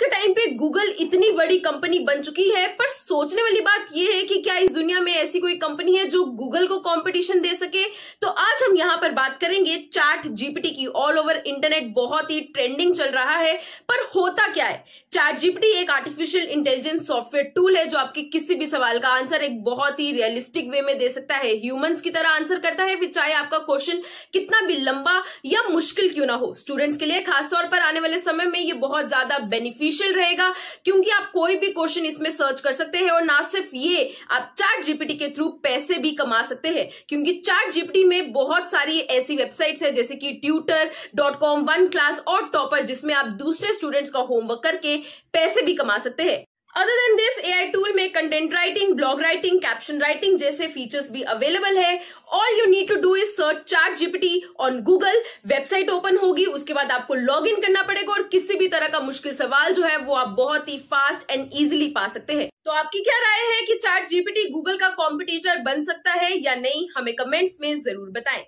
के टाइम पे गूगल इतनी बड़ी कंपनी बन चुकी है, पर सोचने वाली बात यह है कि क्या इस दुनिया में ऐसी कोई कंपनी है जो गूगल को कंपटीशन दे सके? तो आज हम यहाँ पर बात करेंगे चैट जीपीटी की। ऑल ओवर इंटरनेट बहुत ही ट्रेंडिंग चल रहा है, पर होता क्या है? चैट जीपीटी एक आर्टिफिशियल इंटेलिजेंस सॉफ्टवेयर टूल है जो आपके किसी भी सवाल का आंसर एक बहुत ही रियलिस्टिक वे में दे सकता है। ह्यूमंस की तरह आंसर करता है, फिर चाहे आपका क्वेश्चन कितना भी लंबा या मुश्किल क्यों ना हो। स्टूडेंट्स के लिए खासतौर पर आने वाले समय में ये बहुत ज़्यादा बेनिफिशियल रहेगा, क्योंकि आप कोई भी क्वेश्चन इसमें सर्च कर सकते हैं और ना सिर्फ़ ये, आप चैट जीपीटी के थ्रू पैसे भी कमा सकते हैं, क्योंकि चैट जीपीटी में बहुत सारी ऐसी वेबसाइट्स है, जैसे कि tutor dot com one class और टॉपर जिसमें आप दूसरे स्टूडेंट्स का होमवर्क करके पैसे भी कमा सकते हैं। Other than this AI tool में content writing blog writing caption writing जैसे फीचर्स भी अवेलेबल है। All you need to do is search chat GPT on Google website होगी, उसके बाद आपको लॉग इन करना पड़ेगा और किसी भी तरह का मुश्किल सवाल जो है वो आप बहुत ही फास्ट एंड इजिली पा सकते हैं। तो आपकी क्या राय है कि चार्ट जीपीटी गूगल का कॉम्पिटिटर बन सकता है या नहीं, हमें कमेंट्स में ज़रूर बताएँ।